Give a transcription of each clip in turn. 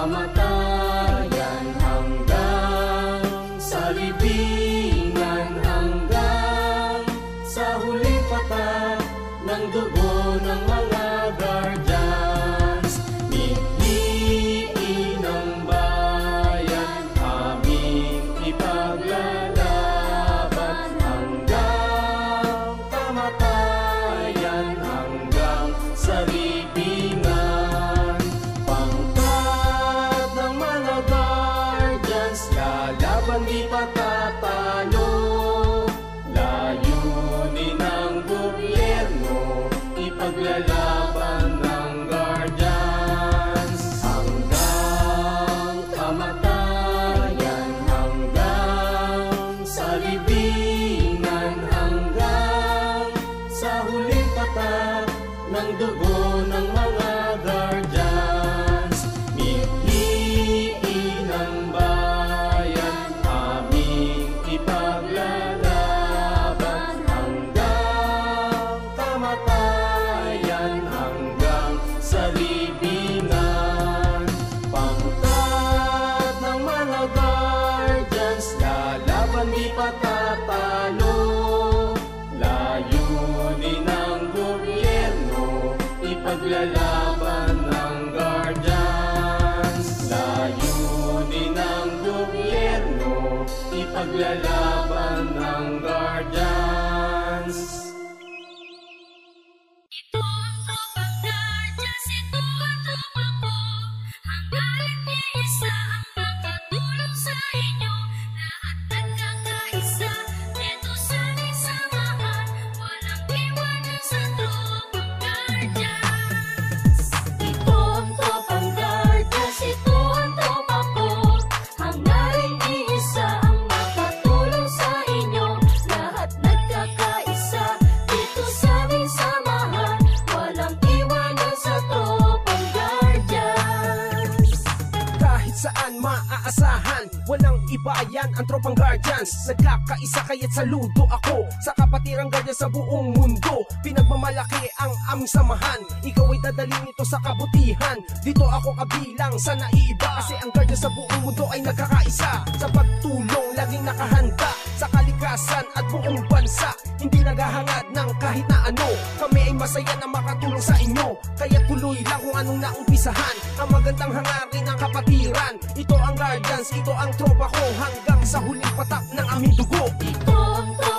kamatayan hanggang sa libingan hanggang sa huling pata ng dugo ng mga Ipaglalaban ng guardians. Hanggang kamatayan Hanggang sa libingan Hanggang sa huling patak Ng dugo Lalaban di patatalo. Layunin ng gobyerno Ipaglalaban ng guardians Layunin ng gobyerno Ipaglalaban ng guardians When iba yan ang tropang guardians. Nagkakaisa kaya't saludo ako Sa kapatirang guardians sa buong mundo. Pinagmamalaki ang aming samahan. Ikaw ay dadalhin ito sa kabutihan. Dito ako kabilang sa naiiba Kasi ang guardians sa buong mundo ay nagkakaisa. Sa pagtulong laging nakahanda Sa kalikasan at buong bansa. Hindi naghahangad ng kahit na ano. Kami ay masaya na makatulong sa inyo. Kaya tuloy lang kung anong naumpisahan. Ang magandang hangarin ng kapatiran. Ito ang guardians, ito ang tropa ko Hanggang sa huling patak ng aming dugo. Ito ang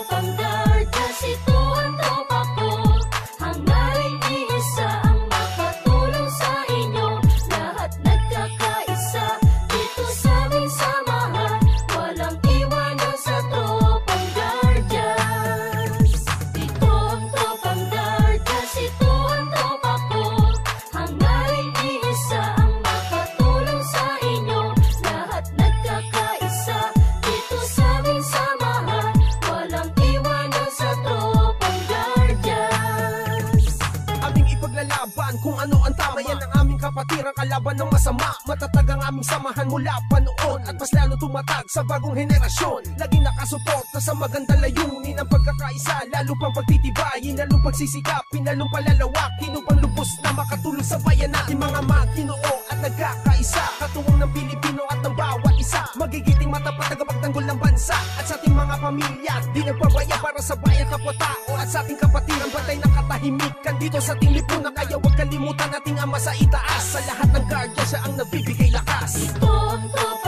ipaglalaban kung ano ang tama? Yan ang aming kapatiran kalaban ng masama. Matatag ang aming samahan mula pa noon At mas lalo tumatag sa bagong henerasyon. Laging nakasuporta sa maganda layunin Ang pagkakaisa. Lalo pang pagtitibayin Lalo pagsisikapin, lalong palalawakin Upang lubos na makatulong sa bayan natin Mga maginoo at nagkakaisa. Katuwang ng Pilipino at ng bawat isa. Magigiting matapat tagapagtanggol ng bansa. At sa ating mga pamilya Di nagpabaya Dito sa ating lipunan Kaya huwag kalimutan nating ama sa itaas. Sa lahat ng guardian siya ang nagbibigay lakas. Ito ang tropang